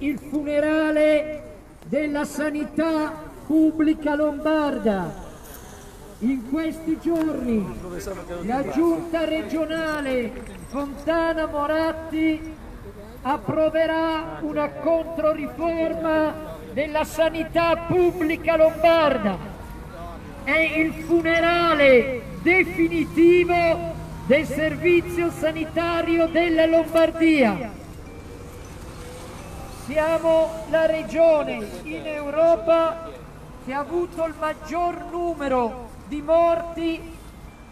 il funerale della sanità pubblica lombarda. In questi giorni la giunta regionale Fontana Moratti approverà una controriforma della sanità pubblica lombarda. È il funerale definitivo del servizio sanitario della Lombardia. Siamo la regione in Europa che ha avuto il maggior numero di morti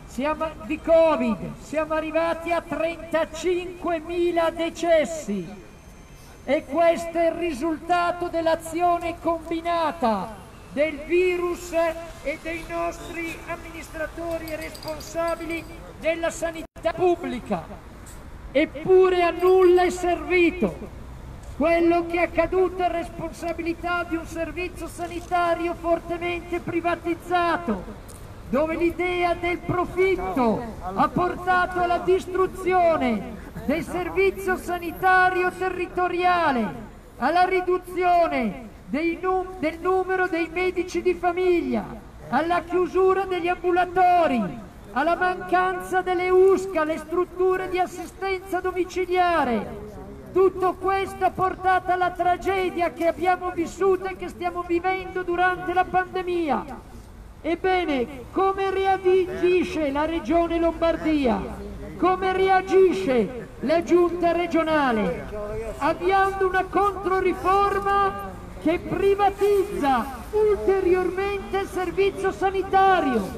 siamo, di Covid. Siamo arrivati a 35.000 decessi e questo è il risultato dell'azione combinata del virus e dei nostri amministratori responsabili della sanità pubblica. Eppure a nulla è servito. Quello che è accaduto è responsabilità di un servizio sanitario fortemente privatizzato, dove l'idea del profitto ha portato alla distruzione del servizio sanitario territoriale, alla riduzione num del numero dei medici di famiglia, alla chiusura degli ambulatori, alla mancanza delle USCA, le strutture di assistenza domiciliare. Tutto questo ha portato alla tragedia che abbiamo vissuto e che stiamo vivendo durante la pandemia. Ebbene, come reagisce la Regione Lombardia? Come reagisce la Giunta regionale? Avviando una controriforma che privatizza ulteriormente il servizio sanitario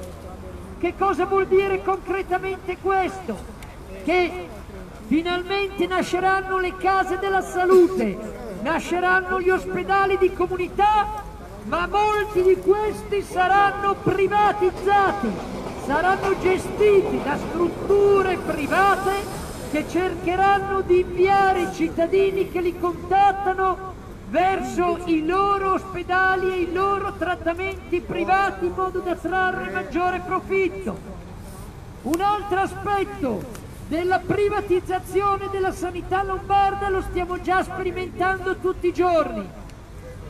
che cosa vuol dire concretamente questo? Che finalmente nasceranno le case della salute, nasceranno gli ospedali di comunità, ma molti di questi saranno privatizzati, saranno gestiti da strutture private che cercheranno di inviare i cittadini che li contattano verso i loro ospedali e i loro trattamenti privati in modo da trarre maggiore profitto. Un altro aspetto della privatizzazione della sanità lombarda lo stiamo già sperimentando tutti i giorni.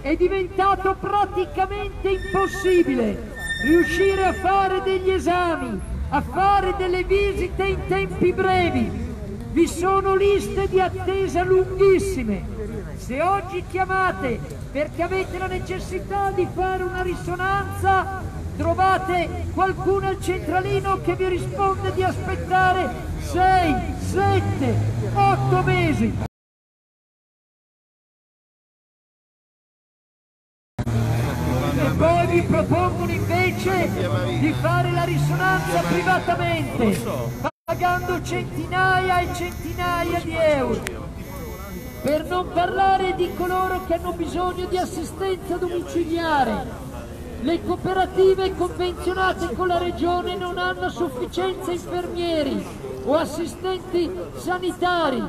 È diventato praticamente impossibile riuscire a fare degli esami, a fare delle visite in tempi brevi. Vi sono liste di attesa lunghissime se oggi chiamate perché avete la necessità di fare una risonanza, trovate qualcuno al centralino che vi risponde di aspettare 6, 7, 8 mesi. E poi vi propongono invece di fare la risonanza privatamente, pagando centinaia e centinaia di euro. Per non parlare di coloro che hanno bisogno di assistenza domiciliare. Le cooperative convenzionate con la Regione non hanno sufficienza infermieri o assistenti sanitari.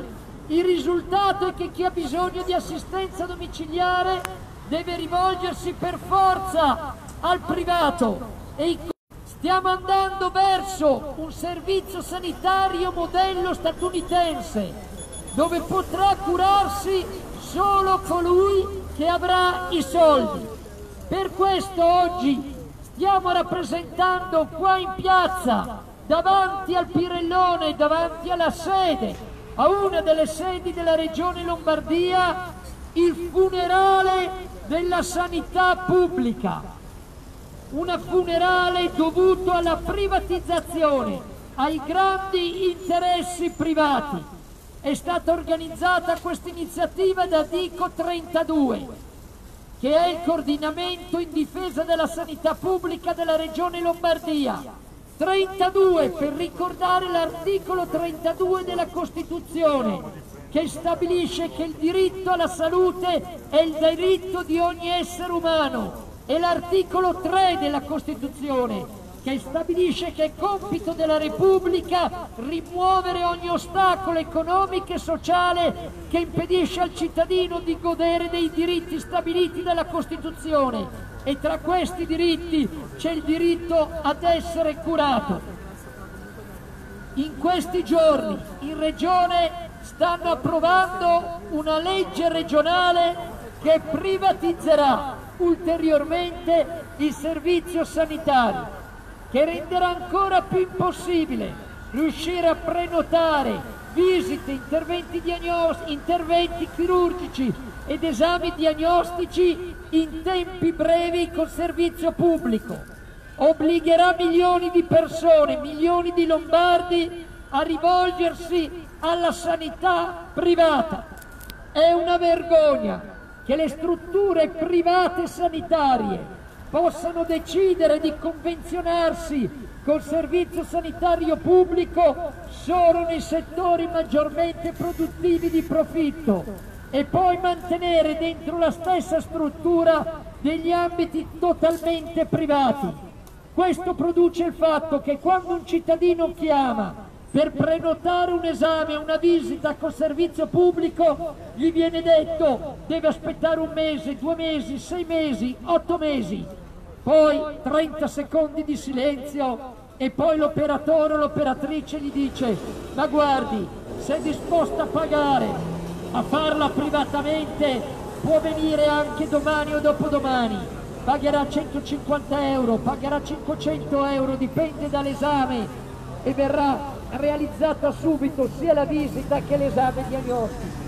Il risultato è che chi ha bisogno di assistenza domiciliare deve rivolgersi per forza al privato e stiamo andando verso un servizio sanitario modello statunitense dove potrà curarsi solo colui che avrà i soldi. Per questo oggi stiamo rappresentando qua in piazza, davanti al Pirellone, davanti alla sede, a una delle sedi della Regione Lombardia, il funerale della sanità pubblica. Una funerale dovuto alla privatizzazione, ai grandi interessi privati è stata organizzata questa iniziativa da Dico 32, che è il coordinamento in difesa della sanità pubblica della Regione Lombardia. 32 per ricordare l'articolo 32 della Costituzione che stabilisce che il diritto alla salute è il diritto di ogni essere umano. E l'articolo 3 della Costituzione che stabilisce che è compito della Repubblica rimuovere ogni ostacolo economico e sociale che impedisce al cittadino di godere dei diritti stabiliti dalla Costituzione e tra questi diritti c'è il diritto ad essere curato. In questi giorni in Regione stanno approvando una legge regionale che privatizzerà ulteriormente il servizio sanitario, che renderà ancora più impossibile riuscire a prenotare visite, interventi, interventi chirurgici ed esami diagnostici in tempi brevi col servizio pubblico. Obbligherà milioni di persone, milioni di lombardi a rivolgersi alla sanità privata. È una vergogna che le strutture private sanitarie possano decidere di convenzionarsi col servizio sanitario pubblico solo nei settori maggiormente produttivi di profitto e poi mantenere dentro la stessa struttura degli ambiti totalmente privati. Questo produce il fatto che quando un cittadino chiama per prenotare un esame, una visita col servizio pubblico, gli viene detto deve aspettare un mese, due mesi, sei mesi, otto mesi poi 30 secondi di silenzio e poi l'operatore o l'operatrice gli dice ma guardi, se è disposta a pagare, a farla privatamente, può venire anche domani o dopodomani, pagherà 150 euro, pagherà 500 euro, dipende dall'esame e verrà realizzata subito sia la visita che l'esame diagnostico.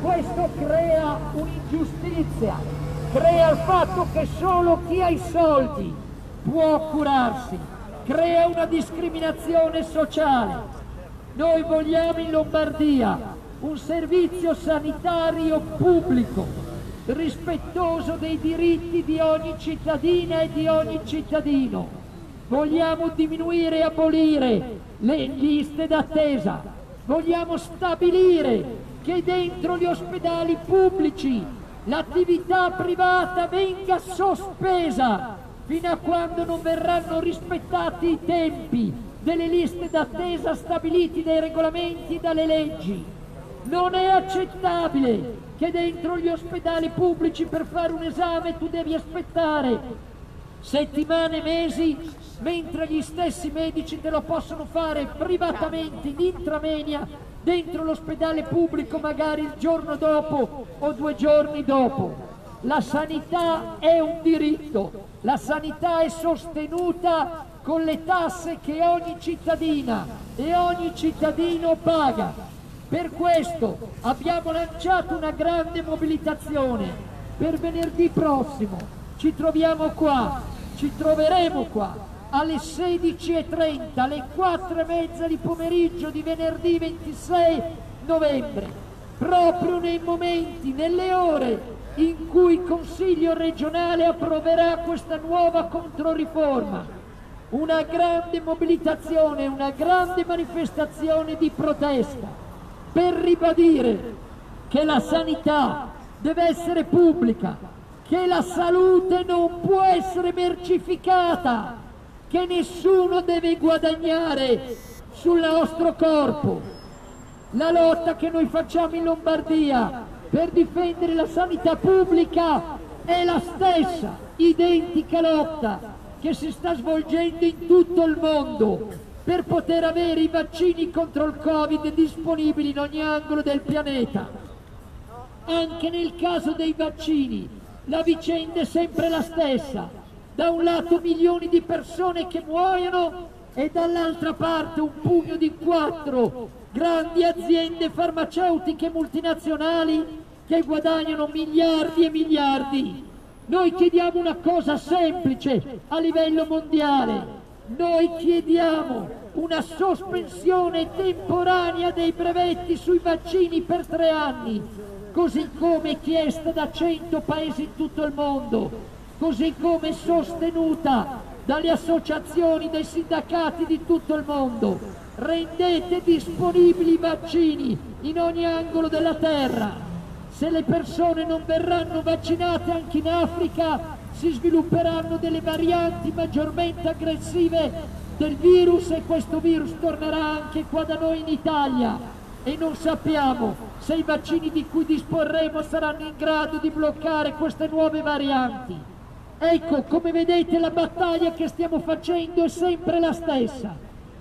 Questo crea un'ingiustizia crea il fatto che solo chi ha i soldi può curarsi, crea una discriminazione sociale. Noi vogliamo in Lombardia un servizio sanitario pubblico, rispettoso dei diritti di ogni cittadina e di ogni cittadino. Vogliamo diminuire e abolire le liste d'attesa. Vogliamo stabilire che dentro gli ospedali pubblici l'attività privata venga sospesa fino a quando non verranno rispettati i tempi delle liste d'attesa stabiliti dai regolamenti e dalle leggi. Non è accettabile che dentro gli ospedali pubblici per fare un esame tu devi aspettare settimane, mesi, mentre gli stessi medici te lo possono fare privatamente in intramenia dentro l'ospedale pubblico magari il giorno dopo o due giorni dopo. La sanità è un diritto, la sanità è sostenuta con le tasse che ogni cittadina e ogni cittadino paga. Per questo abbiamo lanciato una grande mobilitazione. Per venerdì prossimo ci troviamo qua, ci troveremo qua alle 16.30, alle 4.30 di pomeriggio di venerdì 26 novembre, proprio nei momenti, nelle ore in cui il Consiglio regionale approverà questa nuova controriforma. Una grande mobilitazione, una grande manifestazione di protesta per ribadire che la sanità deve essere pubblica, che la salute non può essere mercificata, che nessuno deve guadagnare sul nostro corpo. La lotta che noi facciamo in Lombardia per difendere la sanità pubblica è la stessa, identica lotta che si sta svolgendo in tutto il mondo per poter avere i vaccini contro il Covid disponibili in ogni angolo del pianeta. Anche nel caso dei vaccini la vicenda è sempre la stessa da un lato milioni di persone che muoiono e dall'altra parte un pugno di quattro grandi aziende farmaceutiche multinazionali che guadagnano miliardi e miliardi. Noi chiediamo una cosa semplice a livello mondiale. Noi chiediamo una sospensione temporanea dei brevetti sui vaccini per tre anni, così come chiesta da 100 paesi in tutto il mondo così come sostenuta dalle associazioni, dai sindacati di tutto il mondo. Rendete disponibili i vaccini in ogni angolo della terra. Se le persone non verranno vaccinate anche in Africa, si svilupperanno delle varianti maggiormente aggressive del virus e questo virus tornerà anche qua da noi in Italia e non sappiamo se i vaccini di cui disporremo saranno in grado di bloccare queste nuove varianti. Ecco, come vedete la battaglia che stiamo facendo è sempre la stessa.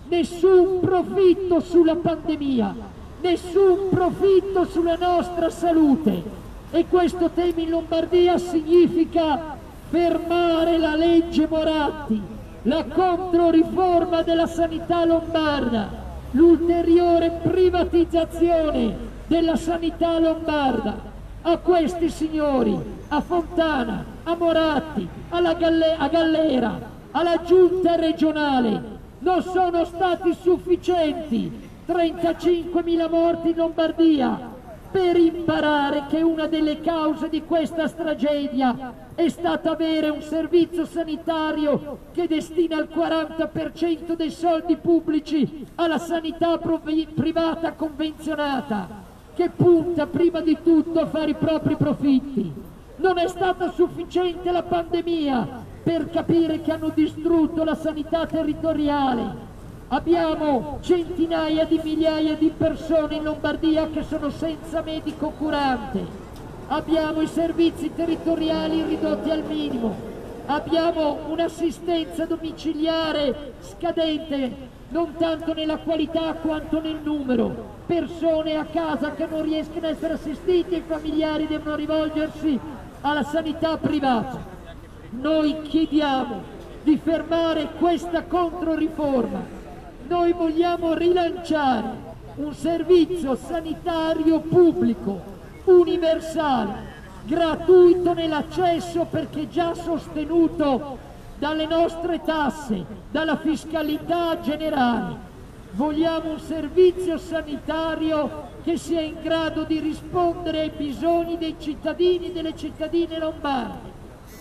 Nessun profitto sulla pandemia, nessun profitto sulla nostra salute. E questo tema in Lombardia significa fermare la legge Moratti, la controriforma della sanità lombarda, l'ulteriore privatizzazione della sanità lombarda. A questi signori, a Fontana, a Moratti, Galle a Gallera, alla giunta regionale, non sono stati sufficienti 35.000 morti in Lombardia per imparare che una delle cause di questa tragedia è stata avere un servizio sanitario che destina il 40% dei soldi pubblici alla sanità privata convenzionata, che punta prima di tutto a fare i propri profitti. Non è stata sufficiente la pandemia per capire che hanno distrutto la sanità territoriale. Abbiamo centinaia di migliaia di persone in Lombardia che sono senza medico curante. Abbiamo i servizi territoriali ridotti al minimo. Abbiamo un'assistenza domiciliare scadente non tanto nella qualità quanto nel numero. Persone a casa che non riescono a essere assistiti e i familiari devono rivolgersi alla sanità privata. Noi chiediamo di fermare questa controriforma. Noi vogliamo rilanciare un servizio sanitario pubblico, universale, gratuito nell'accesso perché già sostenuto dalle nostre tasse, dalla fiscalità generale. Vogliamo un servizio sanitario che sia in grado di rispondere ai bisogni dei cittadini e delle cittadine lombarde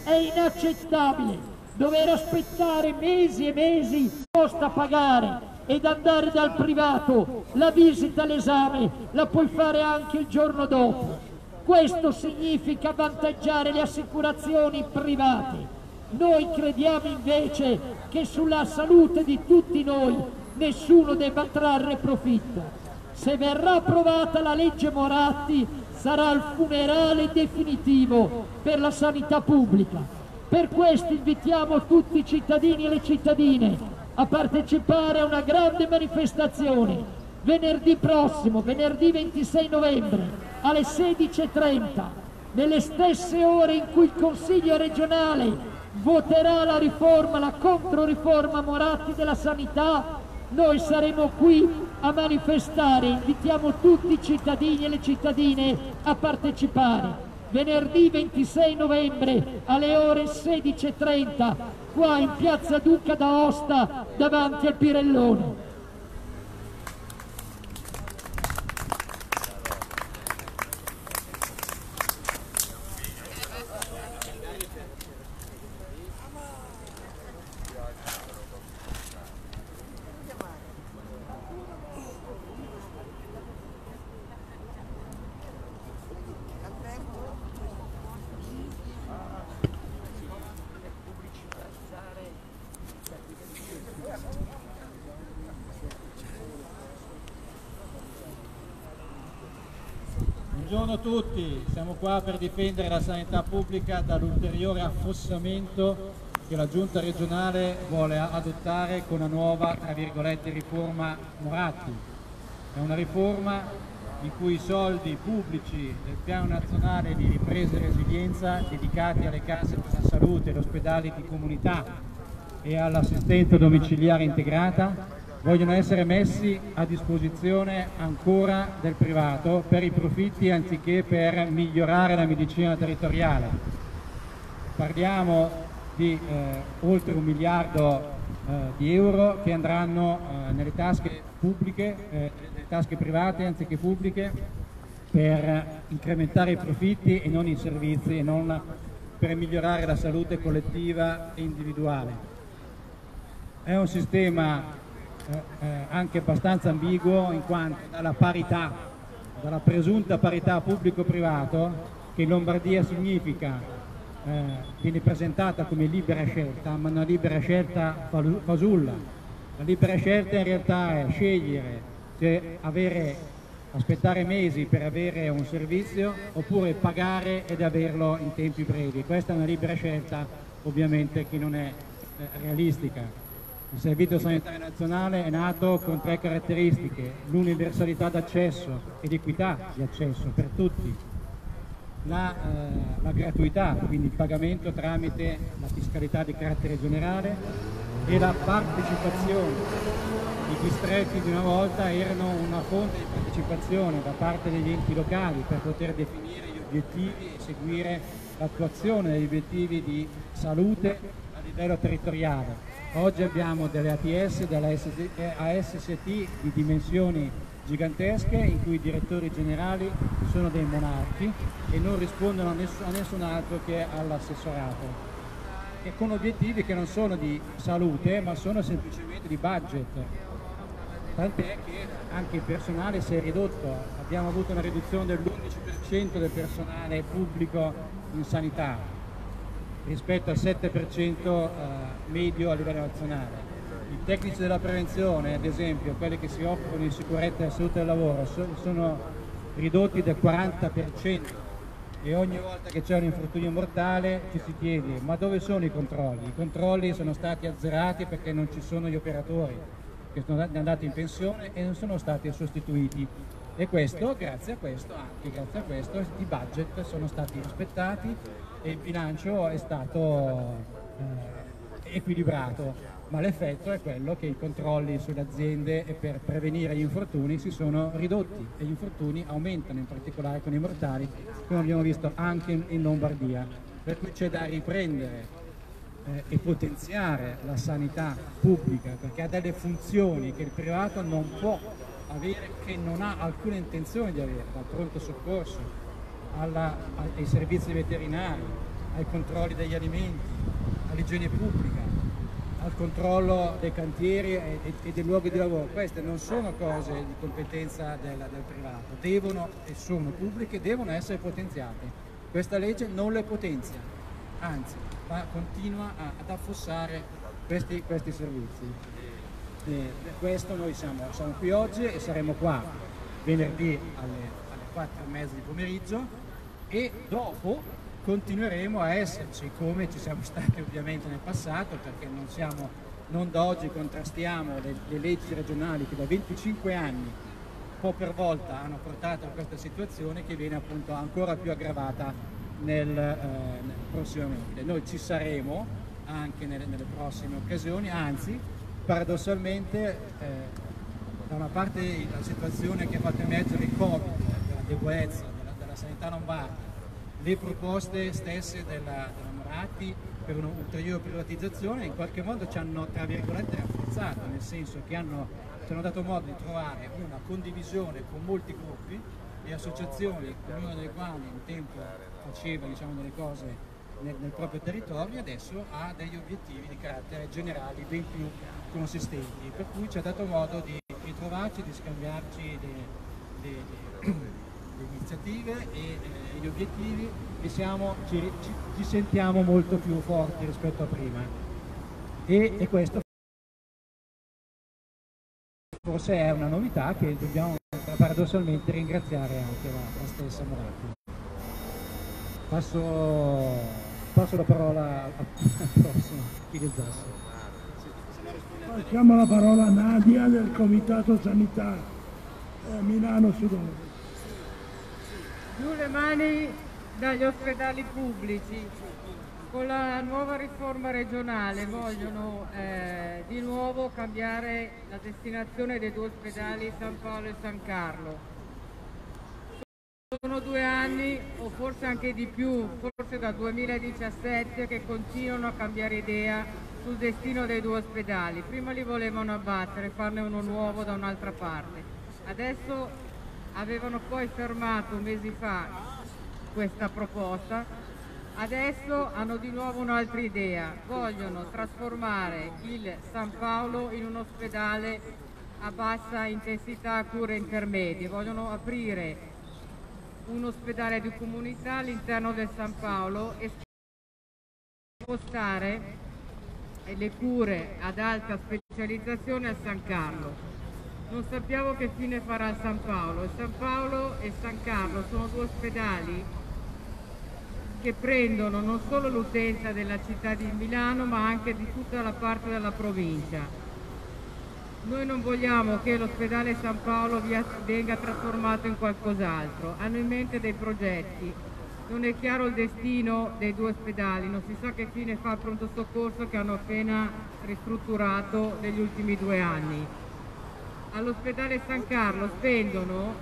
è inaccettabile dover aspettare mesi e mesi costa pagare ed andare dal privato, la visita, l'esame la puoi fare anche il giorno dopo. Questo significa avvantaggiare le assicurazioni private. Noi crediamo invece che sulla salute di tutti noi nessuno debba trarre profitto. Se verrà approvata la legge Moratti sarà il funerale definitivo per la sanità pubblica. Per questo invitiamo tutti i cittadini e le cittadine a partecipare a una grande manifestazione venerdì prossimo, venerdì 26 novembre alle 16.30, nelle stesse ore in cui il Consiglio regionale voterà la riforma, la controriforma Moratti della sanità, noi saremo qui a manifestare, invitiamo tutti i cittadini e le cittadine a partecipare. Venerdì 26 novembre alle ore 16.30 qua in piazza Duca d'Aosta davanti al Pirellone. Buongiorno a tutti, siamo qua per difendere la sanità pubblica dall'ulteriore affossamento che la giunta regionale vuole adottare con la nuova, tra virgolette, riforma Moratti. È una riforma in cui i soldi pubblici del piano nazionale di ripresa e resilienza dedicati alle case della salute, agli ospedali di comunità e all'assistenza domiciliare integrata vogliono essere messi a disposizione ancora del privato per i profitti anziché per migliorare la medicina territoriale. Parliamo di eh, oltre un miliardo eh, di euro che andranno eh, nelle tasche pubbliche, eh, nelle tasche private anziché pubbliche per incrementare i profitti e non i servizi e non per migliorare la salute collettiva e individuale. È un sistema eh, anche abbastanza ambiguo in quanto dalla parità, dalla presunta parità pubblico-privato, che in Lombardia significa, eh, viene presentata come libera scelta, ma una libera scelta fasulla. La libera scelta in realtà è scegliere se avere, aspettare mesi per avere un servizio oppure pagare ed averlo in tempi brevi. Questa è una libera scelta ovviamente che non è eh, realistica. Il Servizio Sanitario Nazionale è nato con tre caratteristiche, l'universalità d'accesso ed equità di accesso per tutti, la, eh, la, gratuità, quindi il pagamento tramite la fiscalità di carattere generale e la partecipazione. I distretti di una volta erano una fonte di partecipazione da parte degli enti locali per poter definire gli obiettivi e seguire l'attuazione degli obiettivi di salute a livello territoriale. Oggi abbiamo delle ATS, delle ASST di dimensioni gigantesche in cui i direttori generali sono dei monarchi e non rispondono a, ness a nessun altro che all'assessorato. E con obiettivi che non sono di salute ma sono semplicemente di budget. Tant'è che anche il personale si è ridotto. Abbiamo avuto una riduzione dell'11% del personale pubblico in sanità rispetto al 7% eh, medio a livello nazionale. I tecnici della prevenzione, ad esempio, quelli che si occupano di sicurezza e salute del lavoro, sono ridotti del 40% e ogni volta che c'è un infortunio mortale ci si chiede ma dove sono i controlli? I controlli sono stati azzerati perché non ci sono gli operatori che sono andati in pensione e non sono stati sostituiti. E questo, grazie a questo, anche grazie a questo, i budget sono stati rispettati e il bilancio è stato eh, equilibrato ma l'effetto è quello che i controlli sulle aziende per prevenire gli infortuni si sono ridotti e gli infortuni aumentano, in particolare con i mortali, come abbiamo visto anche in Lombardia. Per cui c'è da riprendere eh, e potenziare la sanità pubblica perché ha delle funzioni che il privato non può avere, che non ha alcuna intenzione di avere, dal pronto soccorso alla, ai servizi veterinari, ai controlli degli alimenti, all'igiene pubblica al controllo dei cantieri e, e, dei luoghi di lavoro. Queste non sono cose di competenza del, del privato, devono e sono pubbliche, devono essere potenziate. Questa legge non le potenzia, anzi va, continua a, ad affossare questi, questi servizi. E per questo noi siamo, siamo, qui oggi e saremo qua venerdì alle, alle 4 e mezza di pomeriggio e dopo continueremo a esserci come ci siamo stati ovviamente nel passato perché non, siamo, non da oggi contrastiamo le, le, leggi regionali che da 25 anni po' per volta hanno portato a questa situazione che viene appunto ancora più aggravata nel, eh, prossimamente. Noi ci saremo anche nelle, nelle prossime occasioni, anzi paradossalmente eh, da una parte la situazione che ha fatto emergere il Covid, la debolezza della, della sanità lombarda, le proposte stesse della, della Moratti per un'ulteriore privatizzazione in qualche modo ci hanno tra virgolette rafforzato, nel senso che hanno, ci hanno dato modo di trovare una condivisione con molti gruppi e associazioni, ognuna delle quali un tempo faceva diciamo, delle cose nel, nel, proprio territorio, adesso ha degli obiettivi di carattere generali ben più consistenti, per cui ci ha dato modo di ritrovarci, di scambiarci dei, dei, dei le iniziative e eh, gli obiettivi e siamo, ci, ci, ci, sentiamo molto più forti rispetto a prima. E, e questo forse è una novità che dobbiamo paradossalmente ringraziare anche la, la stessa Moratti. Passo, passo, la parola al prossimo, chi del Zasso. Passiamo la parola a Nadia del Comitato Sanità eh, Milano Sudore. Giù le mani dagli ospedali pubblici. Con la nuova riforma regionale vogliono eh, di nuovo cambiare la destinazione dei due ospedali San Paolo e San Carlo. Sono due anni o forse anche di più, forse dal 2017 che continuano a cambiare idea sul destino dei due ospedali. Prima li volevano abbattere, farne uno nuovo da un'altra parte. Adesso avevano poi fermato mesi fa questa proposta, adesso hanno di nuovo un'altra idea, vogliono trasformare il San Paolo in un ospedale a bassa intensità cure intermedie, vogliono aprire un ospedale di comunità all'interno del San Paolo e spostare le cure ad alta specializzazione a San Carlo. Non sappiamo che fine farà San Paolo. San Paolo e San Carlo sono due ospedali che prendono non solo l'utenza della città di Milano ma anche di tutta la parte della provincia. Noi non vogliamo che l'ospedale San Paolo venga trasformato in qualcos'altro, hanno in mente dei progetti. Non è chiaro il destino dei due ospedali, non si sa che fine fa il pronto soccorso che hanno appena ristrutturato negli ultimi due anni. All'ospedale San Carlo spendono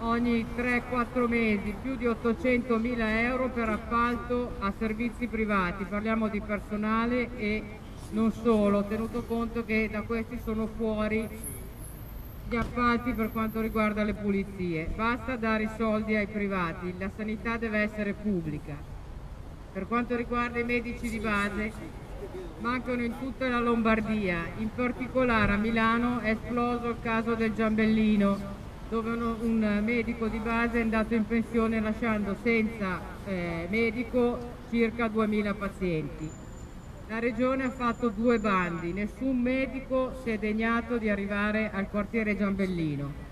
ogni 3-4 mesi più di 800 mila euro per appalto a servizi privati, parliamo di personale e non solo, tenuto conto che da questi sono fuori gli appalti per quanto riguarda le pulizie. Basta dare i soldi ai privati, la sanità deve essere pubblica. Per quanto riguarda i medici di base, mancano in tutta la Lombardia, in particolare a Milano è esploso il caso del Giambellino, dove un medico di base è andato in pensione lasciando senza eh, medico circa 2000 pazienti. La regione ha fatto due bandi, nessun medico si è degnato di arrivare al quartiere Giambellino.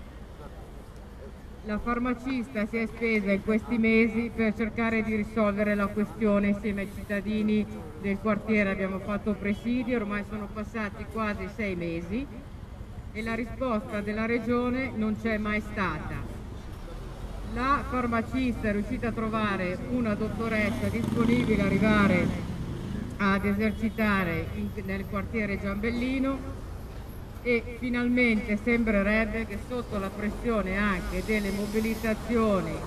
La farmacista si è spesa in questi mesi per cercare di risolvere la questione insieme ai cittadini del quartiere. Abbiamo fatto presidi, ormai sono passati quasi sei mesi e la risposta della regione non c'è mai stata. La farmacista è riuscita a trovare una dottoressa disponibile ad arrivare ad esercitare in- nel quartiere Giambellino e finalmente sembrerebbe che sotto la pressione anche delle mobilitazioni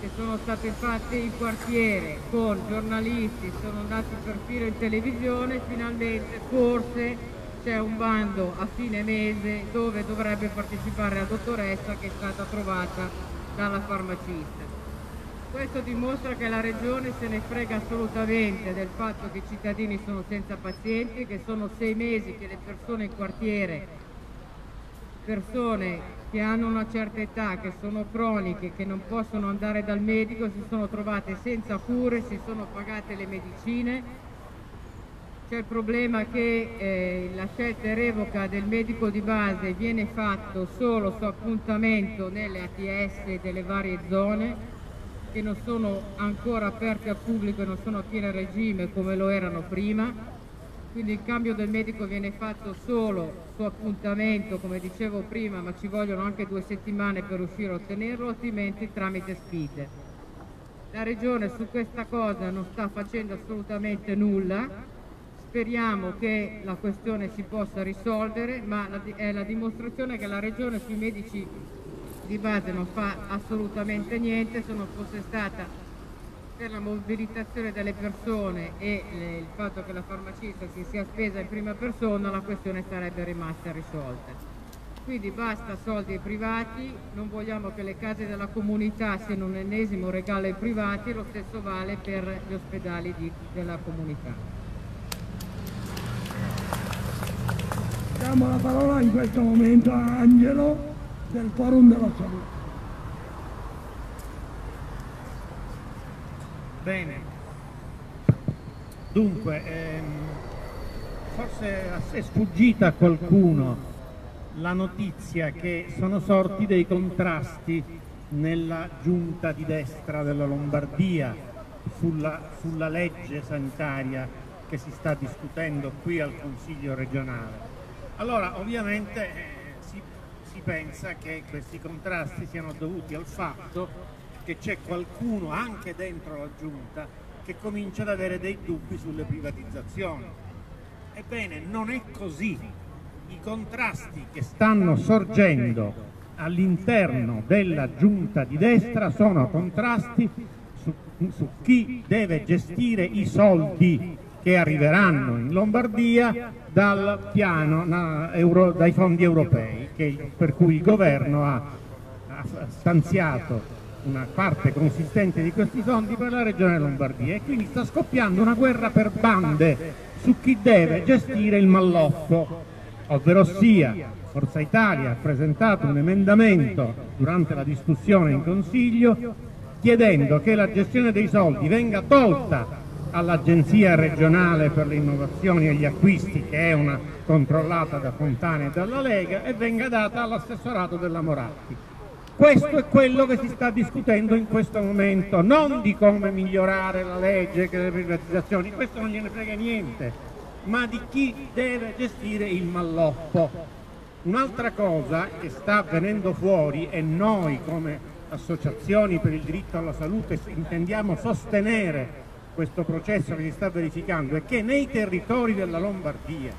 che sono state fatte in quartiere con giornalisti, sono andati perfino in televisione, finalmente forse c'è un bando a fine mese dove dovrebbe partecipare la dottoressa che è stata trovata dalla farmacista. Questo dimostra che la Regione se ne frega assolutamente del fatto che i cittadini sono senza pazienti, che sono sei mesi che le persone in quartiere, persone che hanno una certa età, che sono croniche, che non possono andare dal medico, si sono trovate senza cure, si sono pagate le medicine. C'è il problema che eh, la scelta e revoca del medico di base viene fatto solo su appuntamento nelle ATS delle varie zone che non sono ancora aperte al pubblico e non sono a pieno regime come lo erano prima. Quindi il cambio del medico viene fatto solo su appuntamento, come dicevo prima, ma ci vogliono anche due settimane per riuscire a ottenerlo, altrimenti tramite sfide. La Regione su questa cosa non sta facendo assolutamente nulla, speriamo che la questione si possa risolvere, ma è la dimostrazione che la Regione sui medici di base non fa assolutamente niente, fosse stata per la mobilitazione delle persone e eh, il fatto che la farmacista si sia spesa in prima persona la questione sarebbe rimasta risolta. Quindi basta soldi ai privati, non vogliamo che le case della comunità siano un ennesimo regalo ai privati, lo stesso vale per gli ospedali di- della comunità. Diamo la parola in questo momento a Angelo del Forum della Salute. Bene, dunque, ehm, forse è sfuggita a qualcuno la notizia che sono sorti dei contrasti nella giunta di destra della Lombardia sulla, sulla legge sanitaria che si sta discutendo qui al Consiglio regionale. Allora, ovviamente eh, pensa che questi contrasti siano dovuti al fatto che c'è qualcuno anche dentro la giunta che comincia ad avere dei dubbi sulle privatizzazioni. Ebbene, non è così. I contrasti che stanno sorgendo all'interno della giunta di destra sono contrasti su, su chi deve gestire i soldi che arriveranno in Lombardia dal piano na- euro- dai fondi europei, che- per cui il governo ha, ha stanziato una parte consistente di questi fondi per la regione Lombardia e quindi sta scoppiando una guerra per bande su chi deve gestire il malloffo, ovvero sia Forza Italia ha presentato un emendamento durante la discussione in Consiglio chiedendo che la gestione dei soldi venga tolta all'Agenzia regionale per le innovazioni e gli acquisti, che è una controllata da Fontana e dalla Lega, e venga data all'assessorato della Moratti. Questo è quello che si sta discutendo in questo momento, non di come migliorare la legge, che le privatizzazioni, questo non gliene frega niente. ma di chi deve gestire il malloppo. Un'altra cosa che sta venendo fuori e noi come associazioni per il diritto alla salute intendiamo sostenere questo processo che si sta verificando è che nei territori della Lombardia,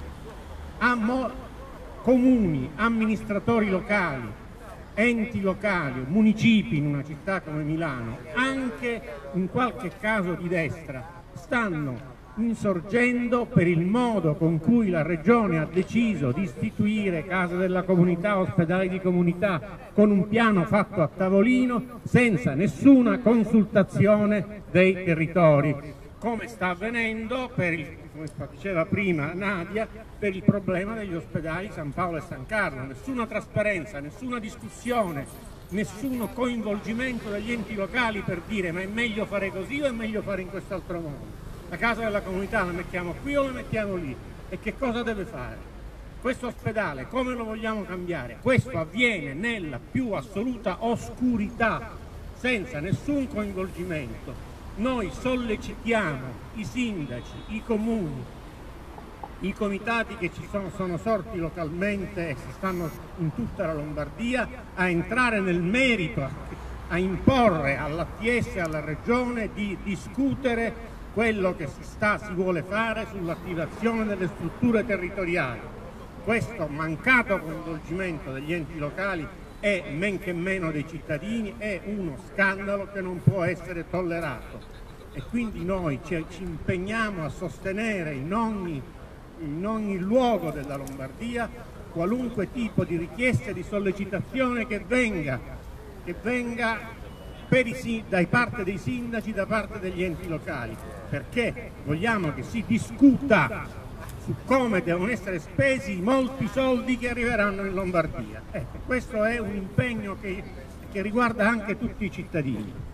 comuni, amministratori locali, enti locali, municipi in una città come Milano, anche in qualche caso di destra, stanno insorgendo per il modo con cui la Regione ha deciso di istituire case della comunità, ospedali di comunità con un piano fatto a tavolino senza nessuna consultazione dei territori come sta avvenendo, per il, come diceva prima Nadia, per il problema degli ospedali San Paolo e San Carlo. Nessuna trasparenza, nessuna discussione, nessun coinvolgimento degli enti locali per dire ma è meglio fare così o è meglio fare in quest'altro modo. La casa della comunità la mettiamo qui o la mettiamo lì? E che cosa deve fare? Questo ospedale come lo vogliamo cambiare? Questo avviene nella più assoluta oscurità, senza nessun coinvolgimento noi sollecitiamo i sindaci, i comuni, i comitati che ci sono, sono sorti localmente e si stanno in tutta la Lombardia a entrare nel merito, a, imporre all'ATS e alla Regione di discutere quello che si, sta, si vuole fare sull'attivazione delle strutture territoriali. Questo mancato coinvolgimento degli enti locali e men che meno dei cittadini è uno scandalo che non può essere tollerato e quindi noi ci, ci impegniamo a sostenere in ogni, in ogni luogo della Lombardia qualunque tipo di richiesta e di sollecitazione che venga, che venga i, da parte dei sindaci, da parte degli enti locali, perché vogliamo che si discuta su come devono essere spesi molti soldi che arriveranno in Lombardia. Ecco, questo è un impegno che, che riguarda anche tutti i cittadini.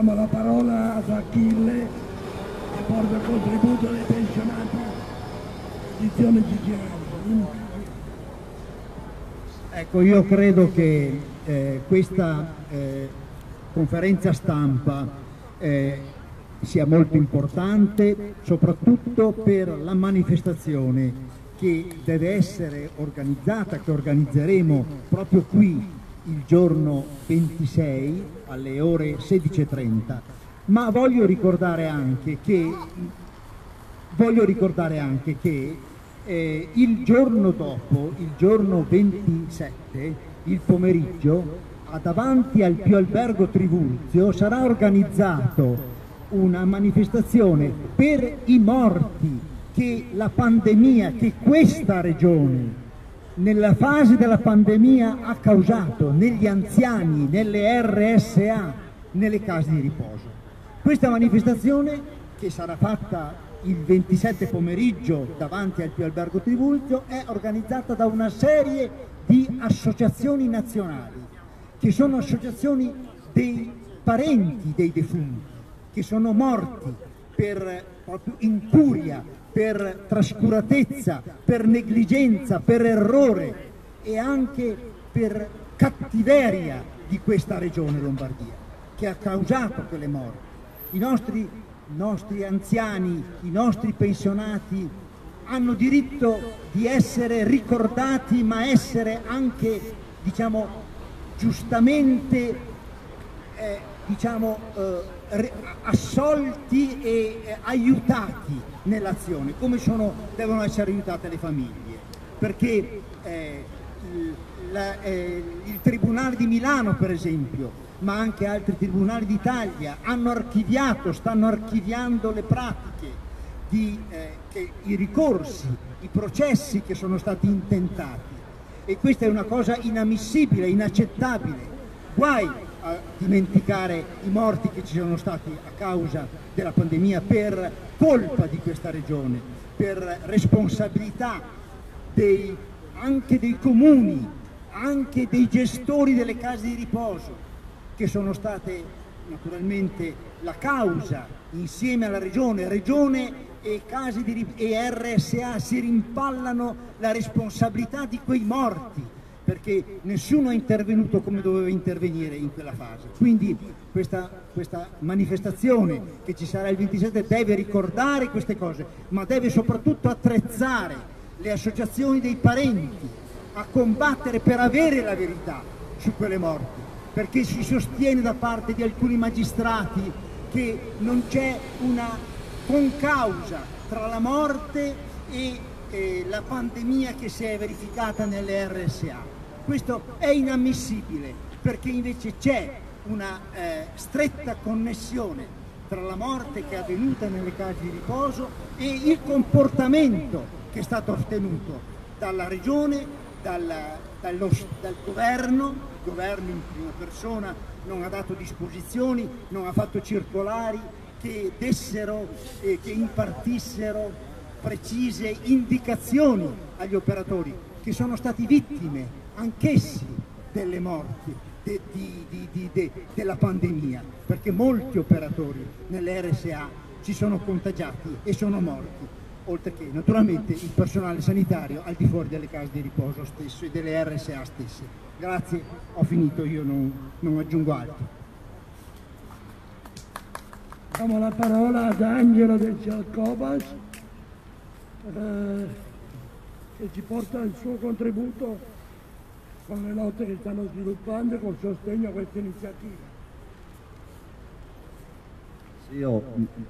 Diamo la parola a Achille che porta il contributo dei pensionati edizione Gigi Ecco, io credo che eh, questa eh, conferenza stampa eh, sia molto importante, soprattutto per la manifestazione che deve essere organizzata, che organizzeremo proprio qui il giorno 26 alle ore 16.30, ma voglio ricordare anche che, voglio ricordare anche che eh, il giorno dopo, il giorno 27, il pomeriggio, davanti al Pio Albergo Trivulzio sarà organizzato una manifestazione per i morti che la pandemia, che questa regione nella fase della pandemia ha causato negli anziani, nelle RSA, nelle case di riposo. Questa manifestazione, che sarà fatta il 27 pomeriggio davanti al Pio Albergo Trivulzio, è organizzata da una serie di associazioni nazionali, che sono associazioni dei parenti dei defunti, che sono morti per proprio incuria, per trascuratezza, per negligenza, per errore e anche per cattiveria di questa regione Lombardia che ha causato quelle morti. I nostri, nostri anziani, i nostri pensionati hanno diritto di essere ricordati ma essere anche diciamo giustamente eh, diciamo, eh, assolti e eh, aiutati nell'azione, come sono, devono essere aiutate le famiglie, perché eh, il, la, eh, il Tribunale di Milano per esempio, ma anche altri tribunali d'Italia hanno archiviato, stanno archiviando le pratiche, di, eh, che, i ricorsi, i processi che sono stati intentati e questa è una cosa inammissibile, inaccettabile. Guai a dimenticare i morti che ci sono stati a causa della pandemia per colpa di questa regione, per responsabilità dei, anche dei comuni anche dei gestori delle case di riposo, che sono state naturalmente la causa insieme alla regione, regione e, case di, e RSA si rimpallano la responsabilità di quei morti perché nessuno è intervenuto come doveva intervenire in quella fase. Quindi questa, questa, manifestazione che ci sarà il 27 deve ricordare queste cose, ma deve soprattutto attrezzare le associazioni dei parenti a combattere per avere la verità su quelle morti, perché si sostiene da parte di alcuni magistrati che non c'è una concausa tra la morte e eh, la pandemia che si è verificata nelle RSA. Questo è inammissibile perché invece c'è una eh, stretta connessione tra la morte che è avvenuta nelle case di riposo e il comportamento che è stato ottenuto dalla regione, dal, dallo, dal governo, governo in prima persona non ha dato disposizioni, non ha fatto circolari che dessero e che impartissero precise indicazioni agli operatori che sono stati vittime anch'essi delle morti de, di, di, de, della pandemia, perché molti operatori nelle RSA si sono contagiati e sono morti, oltre che naturalmente il personale sanitario al di fuori delle case di riposo stesso e delle RSA stesse. Grazie, ho finito, io non, non aggiungo altro. Diamo la parola ad Angelo del Giacobas eh, che ci porta il suo contributo con le lotte che stanno sviluppando e col sostegno a questa iniziativa. Io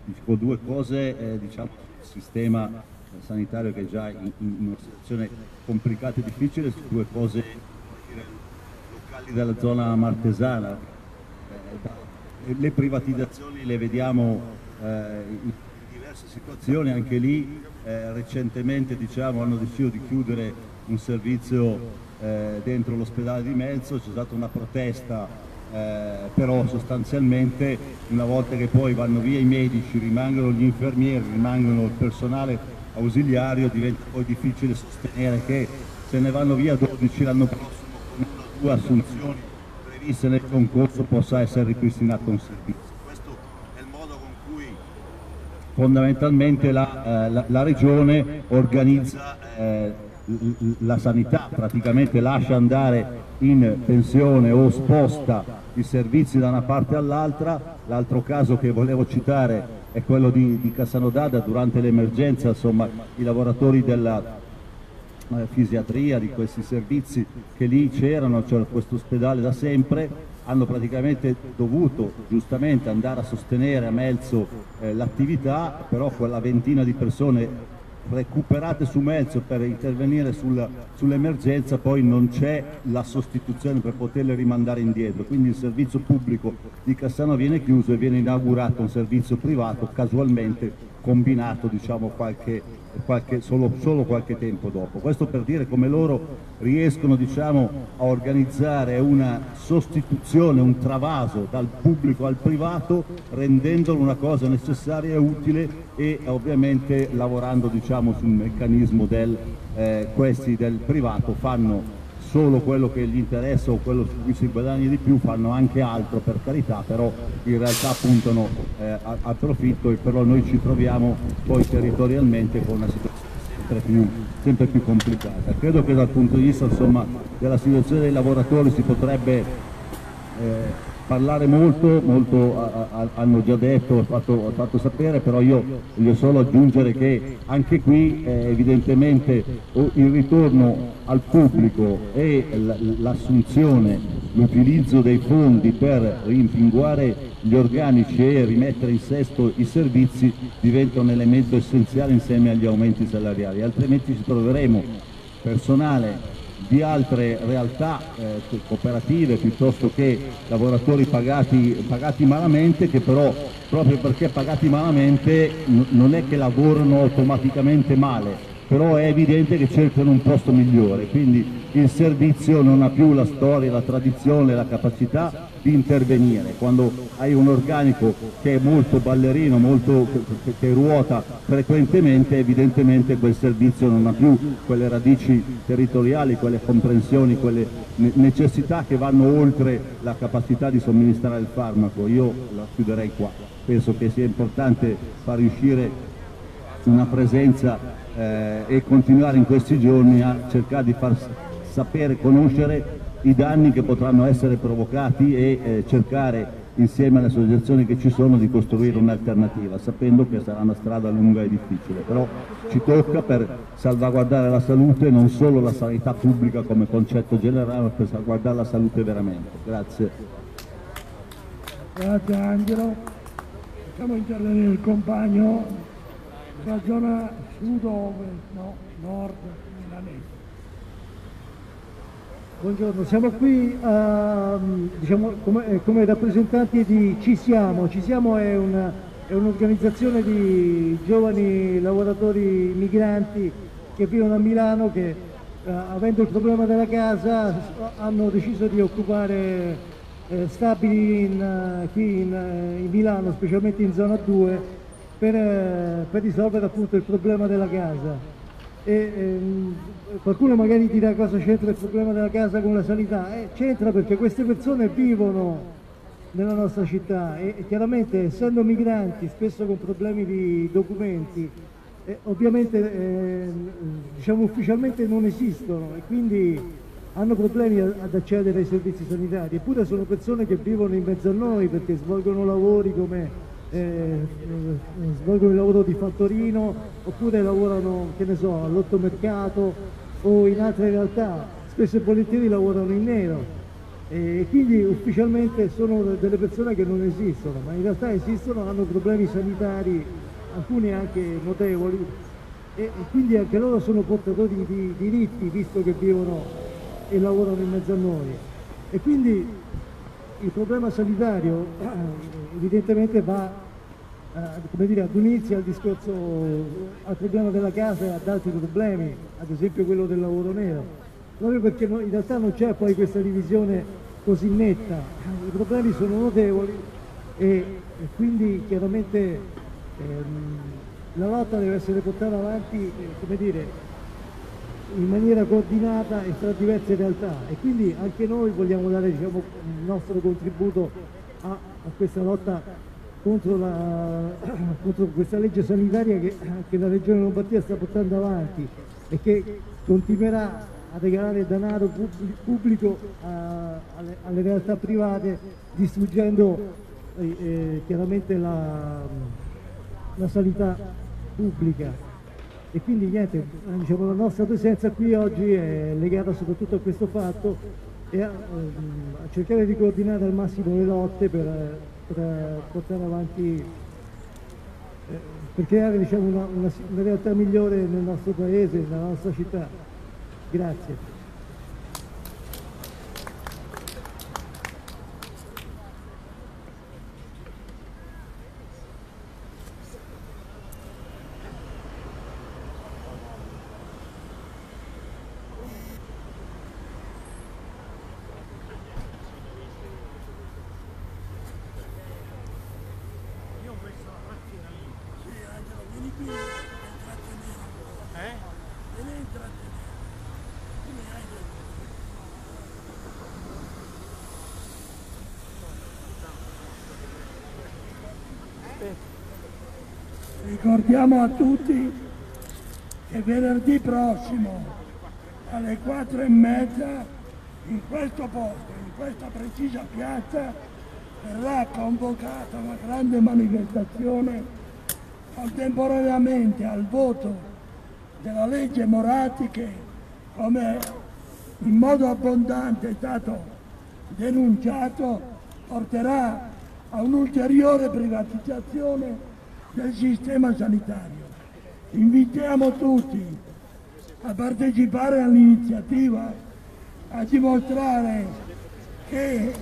dico due cose, eh, diciamo, il sistema sanitario che è già in, in, una situazione complicata e difficile, due cose dire, locali della zona martesana. Eh, le privatizzazioni le vediamo eh, in diverse situazioni, anche lì eh, recentemente diciamo, hanno deciso di chiudere un servizio eh, dentro l'ospedale di Melzo, c'è stata una protesta, eh, però sostanzialmente una volta che poi vanno via i medici, rimangono gli infermieri, rimangono il personale ausiliario, diventa poi difficile sostenere che se ne vanno via 12 l'anno prossimo con una o due assunzioni previste nel concorso possa essere ripristinato un servizio. Questo è il modo con cui fondamentalmente la, eh, la, la Regione organizza eh, la sanità praticamente lascia andare in pensione o sposta i servizi da una parte all'altra, l'altro caso che volevo citare è quello di, di Cassano d'Ada durante l'emergenza, insomma i lavoratori della eh, fisiatria, di questi servizi che lì c'erano, c'era questo ospedale da sempre, hanno praticamente dovuto giustamente andare a sostenere a Melzo eh, l'attività, però quella ventina di persone recuperate su mezzo per intervenire sul, sull'emergenza poi non c'è la sostituzione per poterle rimandare indietro, quindi il servizio pubblico di Cassano viene chiuso e viene inaugurato un servizio privato casualmente combinato diciamo, qualche, qualche, solo, solo, qualche tempo dopo. Questo per dire come loro riescono diciamo, a organizzare una sostituzione, un travaso dal pubblico al privato rendendolo una cosa necessaria e utile e ovviamente lavorando diciamo, sul meccanismo del eh, questi del privato fanno solo quello che gli interessa o quello su cui si guadagna di più, fanno anche altro per carità, però in realtà puntano eh, al profitto e però noi ci troviamo poi territorialmente con una situazione sempre più, sempre più complicata. Credo che dal punto di vista insomma, della situazione dei lavoratori si potrebbe eh, parlare molto, molto a, a, hanno già detto, fatto, fatto, sapere, però io voglio solo aggiungere che anche qui eh, evidentemente il ritorno al pubblico e l'assunzione, l'utilizzo dei fondi per rimpinguare gli organici e rimettere in sesto i servizi diventa un elemento essenziale insieme agli aumenti salariali, altrimenti ci troveremo personale di altre realtà eh, cooperative piuttosto che lavoratori pagati, pagati, malamente che però proprio perché pagati malamente non è che lavorano automaticamente male, però è evidente che cercano un posto migliore, quindi il servizio non ha più la storia, la tradizione, la capacità di intervenire. Quando hai un organico che è molto ballerino, molto, che, che, ruota frequentemente, evidentemente quel servizio non ha più quelle radici territoriali, quelle comprensioni, quelle necessità che vanno oltre la capacità di somministrare il farmaco. Io la chiuderei qua. Penso che sia importante far riuscire una presenza eh, e continuare in questi giorni a cercare di far sapere, conoscere i danni che potranno essere provocati e eh, cercare insieme alle associazioni che ci sono di costruire un'alternativa, sapendo che sarà una strada lunga e difficile, però ci tocca per salvaguardare la salute, non solo la sanità pubblica come concetto generale, ma per salvaguardare la salute veramente. Grazie. Grazie Angelo. Facciamo intervenire il compagno della zona sud-ovest, no, nord milanese. Buongiorno, siamo qui uh, diciamo, come, eh, come, rappresentanti di Ci Siamo. Ci Siamo è, un'organizzazione un di giovani lavoratori migranti che vivono a Milano che uh, avendo il problema della casa hanno deciso di occupare eh, stabili in, uh, qui in, in, Milano, specialmente in zona 2, per, per risolvere appunto il problema della casa. E, ehm, qualcuno magari dirà cosa c'entra il problema della casa con la sanità, eh, c'entra perché queste persone vivono nella nostra città e, e chiaramente essendo migranti, spesso con problemi di documenti, eh, ovviamente eh, diciamo ufficialmente non esistono e quindi hanno problemi ad accedere ai servizi sanitari, eppure sono persone che vivono in mezzo a noi perché svolgono lavori come eh, eh, svolgono il lavoro di fattorino oppure lavorano che ne so, all'ottomercato o in altre realtà, spesso e volentieri lavorano in nero. E quindi ufficialmente sono delle persone che non esistono, ma in realtà esistono, hanno problemi sanitari, alcuni anche notevoli. E quindi anche loro sono portatori di diritti visto che vivono e lavorano in mezzo a noi. E quindi il problema sanitario eh, evidentemente va eh, dire, ad unirsi al discorso, al problema della casa e ad altri problemi, ad esempio quello del lavoro nero, proprio perché in realtà non c'è poi questa divisione così netta, i problemi sono notevoli e, e quindi chiaramente ehm, la lotta deve essere portata avanti, eh, come dire, in maniera coordinata e tra diverse realtà. E quindi anche noi vogliamo dare diciamo, il nostro contributo a, a questa lotta contro, la, contro, questa legge sanitaria che, che, la Regione Lombardia sta portando avanti e che continuerà a regalare denaro pubblico a, alle, alle, realtà private distruggendo eh, eh, chiaramente la, la sanità pubblica. E quindi niente, diciamo, la nostra presenza qui oggi è legata soprattutto a questo fatto e a, a cercare di coordinare al massimo le lotte per, per portare avanti, eh, per creare diciamo, una, una, una realtà migliore nel nostro paese, nella nostra città. Grazie. Ricordiamo a tutti che venerdì prossimo alle quattro e mezza in questo posto, in questa precisa piazza, verrà convocata una grande manifestazione contemporaneamente al voto della legge Moratti che, come in modo abbondante è stato denunciato, porterà a un'ulteriore privatizzazione del sistema sanitario. Invitiamo tutti a partecipare all'iniziativa, a dimostrare che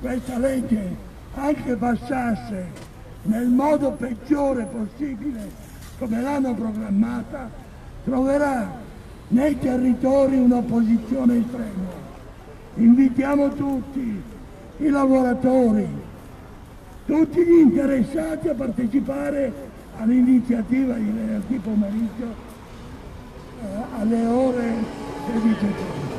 questa legge anche passasse nel modo peggiore possibile come l'hanno programmata, troverà nei territori un'opposizione estrema. Invitiamo tutti i lavoratori, tutti gli interessati a partecipare all'iniziativa di venerdì pomeriggio eh, alle ore 16.30.